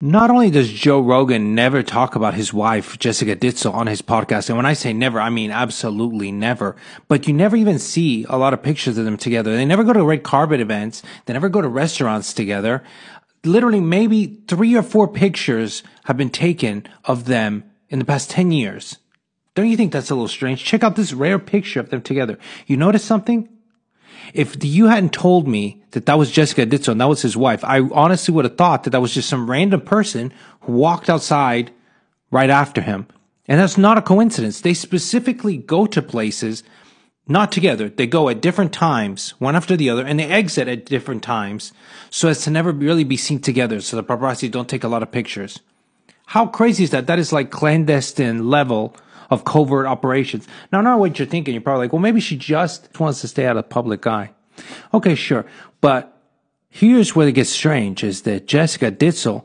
Not only does Joe Rogan never talk about his wife, Jessica Ditzel, on his podcast, and when I say never, I mean absolutely never, but you never even see a lot of pictures of them together. They never go to red carpet events. They never go to restaurants together. Literally, maybe three or four pictures have been taken of them in the past 10 years. Don't you think that's a little strange? Check out this rare picture of them together. You notice something? If you hadn't told me that that was Jessica Ditzel and that was his wife, I honestly would have thought that that was just some random person who walked outside right after him. And that's not a coincidence. They specifically go to places not together. They go at different times, one after the other, and they exit at different times so as to never really be seen together. So the paparazzi don't take a lot of pictures. How crazy is that? That is like clandestine level of covert operations. Now, know what you're thinking. You're probably like, well, maybe she just wants to stay out of public eye. Okay, sure. But here's where it gets strange is that Jessica Ditzel